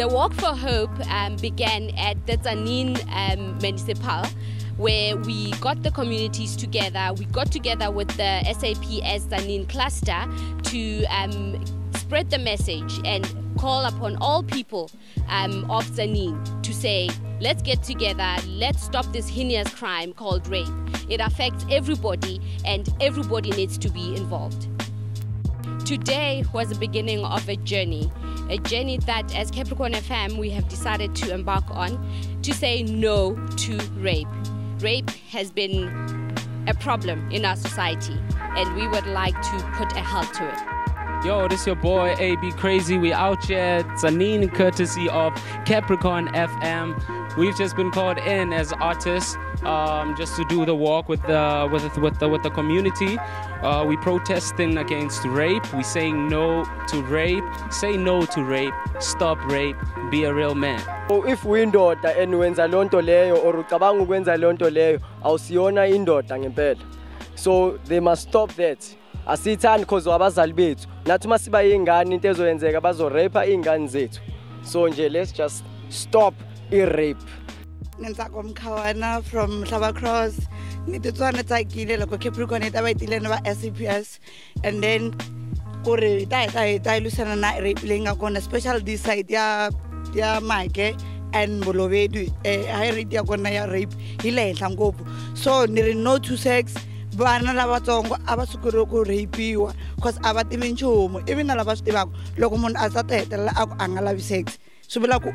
The Walk for Hope um, began at the Tzaneen um, Municipal, where we got the communities together. We got together with the SAPS Tzaneen cluster to um, spread the message and call upon all people um, of Tzaneen to say, let's get together, let's stop this heinous crime called rape. It affects everybody, and everybody needs to be involved. Today was the beginning of a journey, a journey that as Capricorn FM we have decided to embark on to say no to rape. Rape has been a problem in our society and we would like to put a halt to it. Yo, this your boy AB Crazy. We out here. Tzaneen courtesy of Capricorn FM. We've just been called in as artists um, just to do the walk with the with with the, with the community. Uh, we protesting against rape. We saying no to rape. Say no to rape. Stop rape. Be a real man. So if uyindoda and wenza lonto leyo or ucabanga ukwenza lonto leyo awusiyona indoda ngempela. So they must stop that. Asithandi because abazali bethu. Nathi masiba yingane into ezoyenzeka bazorape ingane zethu. So nje let's just stop i-rape. ntsako mkhawana from hlava cross. Ni titswana tsakile loko capricorn yi ta va yi tile va saps and then ku ri hi ta heta hi ta lwisana na rape leyi nga kona special this side ya ya make and bolobedu um high rate ya kona ya rape yi le henhla ngopfu. So ni ri no to sex vana lavatsongo a va sukeriwe ku rapiwa cause a va tivi nchumu ivi na lava swi tivaka loko munhu a za ta hetelela a ku a nga lavi sex loko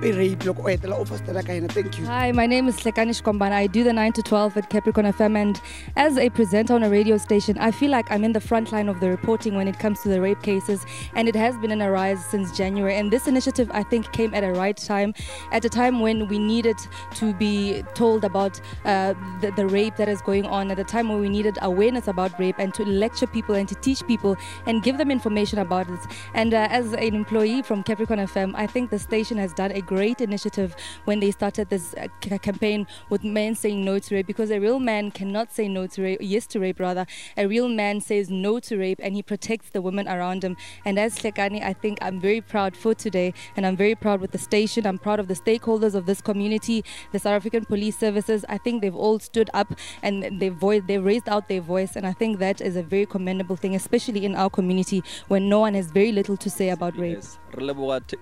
thank you Hi, my name is Lekanish Kombana. I do the 9 to 12 at Capricorn FM. And as a presenter on a radio station, I feel like I'm in the front line of the reporting when it comes to the rape cases. And it has been on a rise since January. And this initiative, I think, came at a right time, at a time when we needed to be told about uh, the, the rape that is going on, at a time when we needed awareness about rape and to lecture people and to teach people and give them information about it. And uh, as an employee from Capricorn FM, I think the station has done a great initiative when they started this uh, campaign with men saying no to rape because a real man cannot say no to rape, yes to rape rather. A real man says no to rape and he protects the women around him. And as Lekani, I think I'm very proud for today and I'm very proud with the station. I'm proud of the stakeholders of this community, the South African Police Services. I think they've all stood up and they've, voice, they've raised out their voice. And I think that is a very commendable thing, especially in our community when no one has very little to say about rape. Yes.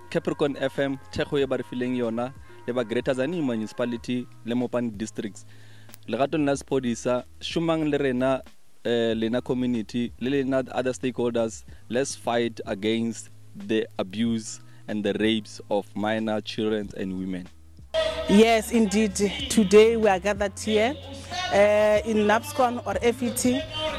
capricorn fm thekgo e ba re fileng yona le ba greater zani municipality le mopane districts sepodisa šomang le rena uh, lena community le lena other stakeholders let's fight against the abuse and the rapes of minor children and women Yes, indeed. Today we are gathered here uh, in NAPSCON or FET.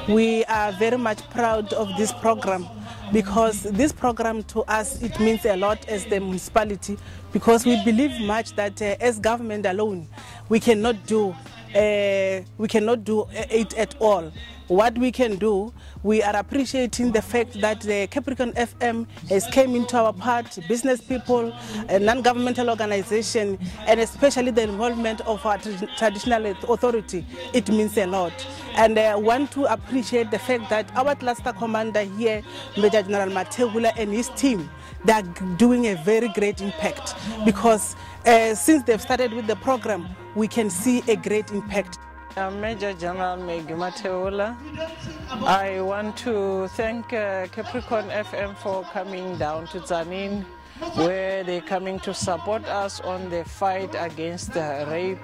We are very much proud of this program because this program to us it means a lot as the municipality because we believe much that uh, as government alone we cannot do uh, we cannot do it at all. What we can do, we are appreciating the fact that the Capricorn FM has came into our part, business people, non-governmental organization, and especially the involvement of our traditional authority. It means a lot. And I want to appreciate the fact that our cluster commander here, Major General Matebula and his team, they are doing a very great impact because uh, since they've started with the program, we can see a great impact. I'm Major General Maggie Mateola. I want to thank uh, Capricorn FM for coming down to Tzaneen, where they're coming to support us on the fight against uh, rape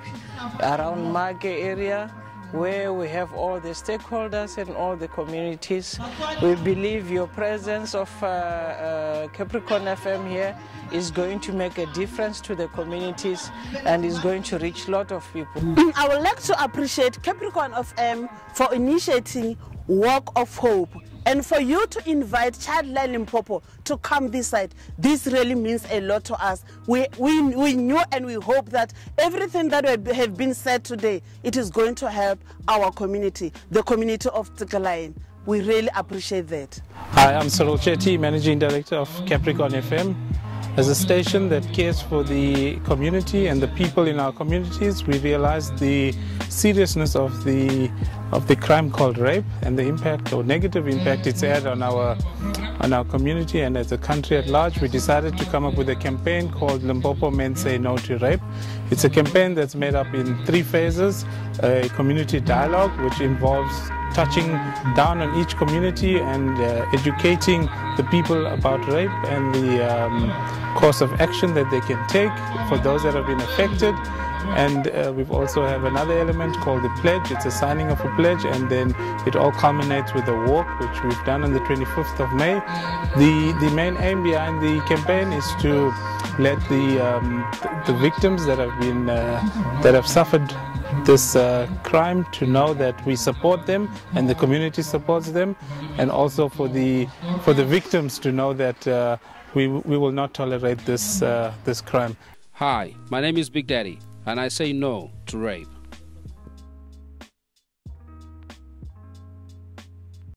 around Mage area where we have all the stakeholders and all the communities. We believe your presence of uh, uh, Capricorn FM here is going to make a difference to the communities and is going to reach a lot of people. I would like to appreciate Capricorn FM for initiating Walk of Hope and for you to invite Childline Limpopo to come this side. This really means a lot to us. We, we, we knew and we hope that everything that we have been said today, it is going to help our community, the community of Tikalayan. We really appreciate that. Hi, I'm Cyril Chetty, Managing Director of Capricorn FM. As a station that cares for the community and the people in our communities, we realize the seriousness of the of the crime called rape and the impact or negative impact it's had on our on our community and as a country at large. We decided to come up with a campaign called Limpopo Men Say No to Rape. It's a campaign that's made up in three phases: a community dialogue, which involves touching down on each community and uh, educating the people about rape and the um, course of action that they can take for those that have been affected. And uh, we also have another element called the pledge. It's a signing of a pledge, and then it all culminates with a walk, which we've done on the 25th of May. The the main aim behind the campaign is to let the um, the victims that have been uh, that have suffered this uh, crime to know that we support them and the community supports them, and also for the for the victims to know that uh, we we will not tolerate this uh, this crime. Hi, my name is Big Daddy, and I say no to rape.